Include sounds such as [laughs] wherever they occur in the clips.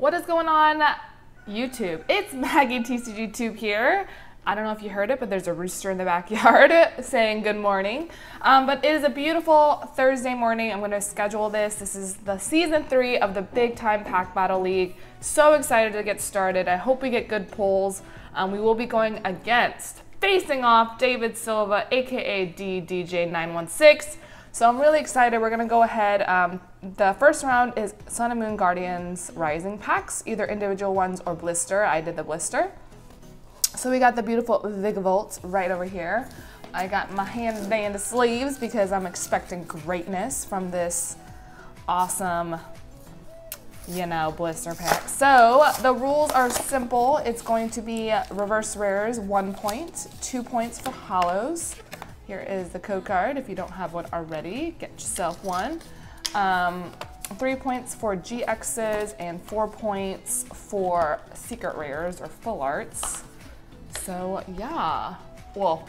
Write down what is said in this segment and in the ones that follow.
What is going on YouTube? It's Maggie TCG Tube here. I don't know if you heard it, but there's a rooster in the backyard [laughs] saying good morning. Um, but it is a beautiful Thursday morning. I'm going to schedule this. This is the season three of the Big Time Pack Battle League. So excited to get started. I hope we get good pulls. Um, we will be going against, facing off David Silva, aka DDJ916. So I'm really excited. We're gonna go ahead. Um, the first round is Sun and Moon Guardians Rising packs, either individual ones or blister. I did the blister. So we got the beautiful Vikavolt right over here. I got my handband sleeves because I'm expecting greatness from this awesome, you know, blister pack. So the rules are simple. It's going to be reverse rares, one point, two points for holos, here is the code card. If you don't have one already, get yourself one. Um, three points for GXs and four points for secret rares or full arts. So yeah, well,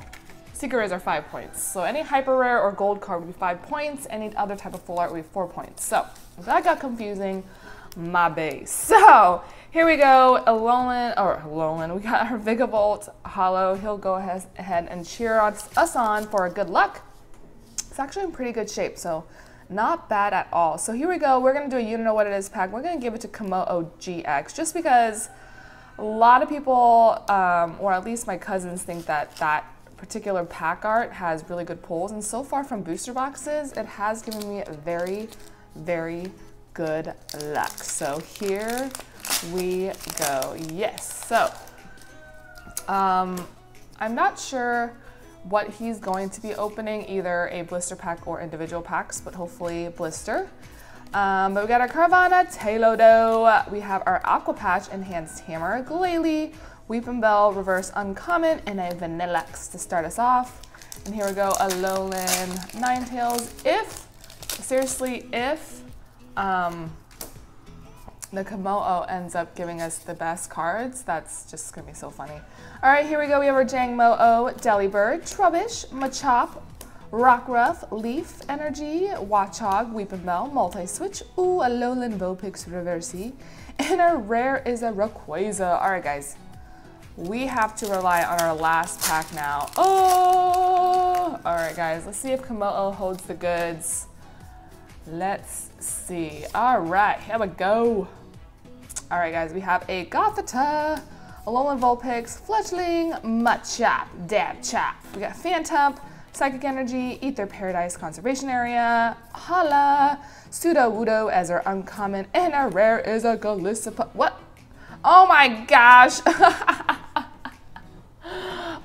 secret rares are five points. So any hyper rare or gold card would be five points. Any other type of full art would be four points. So that got confusing, my base. [laughs] So here we go, Alolan, or Alolan, we got our Vikavolt Holo. He'll go ahead and cheer us on for a good luck. It's actually in pretty good shape, so not bad at all. So here we go, we're gonna do a You Know What It Is pack. We're gonna give it to Kommo-o GX just because a lot of people, um, or at least my cousins, think that that particular pack art has really good pulls. And so far from booster boxes, it has given me a very, very good luck. So here we go. Yes. So um, I'm not sure what he's going to be opening, either a blister pack or individual packs, but hopefully blister. Um, but we got our Carvanha, Taylodo, we have our Aqua Patch, Enhanced Hammer, Glalie, Weepinbell, Reverse Uncommon, and a Vanilluxe to start us off. And here we go, a Alolan Ninetales. If, seriously, if um, the Kommo-o ends up giving us the best cards. That's just gonna be so funny. All right, here we go. We have our Jangmo-o, Delibird, Trubbish, Machop, Rockruff, Leaf Energy, Watchog, Weepinbell, Multi-Switch, ooh, a Alolan Vulpix Reversi, and our rare is a Rayquaza. All right, guys. We have to rely on our last pack now. Oh! All right, guys. Let's see if Kommo-o holds the goods. Let's see. All right, here we go. All right, guys, we have a Gothita, Alolan Vulpix, Fletchling, Machop, Dab Chop. We got Phantump, Psychic Energy, Aether Paradise Conservation Area, Hala, Sudowoodo as our uncommon, and our rare is a Golisopod. What? Oh my gosh. [laughs]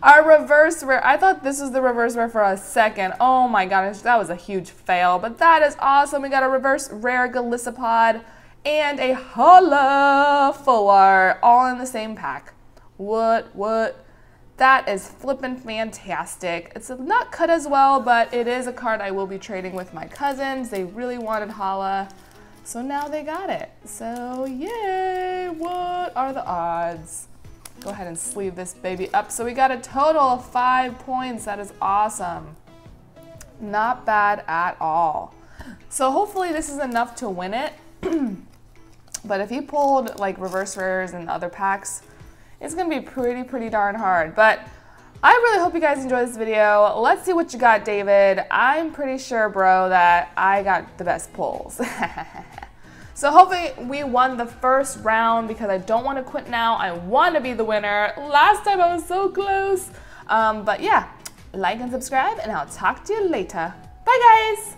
Our reverse rare, I thought this was the reverse rare for a second. Oh my gosh, that was a huge fail, but that is awesome. We got a reverse rare Golisopod and a Hala full all in the same pack. What, what? That is flippin' fantastic. It's not cut as well, but it is a card I will be trading with my cousins. They really wanted Hala, so now they got it. So yay, what are the odds? Go ahead and sleeve this baby up. So we got a total of five points. That is awesome. Not bad at all. So hopefully this is enough to win it. [clears throat] But if you pulled like reverse rares and other packs, it's gonna be pretty, pretty darn hard. But I really hope you guys enjoyed this video. Let's see what you got, David. I'm pretty sure, bro, that I got the best pulls. [laughs] so hopefully we won the first round because I don't want to quit now. I want to be the winner. Last time I was so close. Um, but yeah, like and subscribe, and I'll talk to you later. Bye, guys.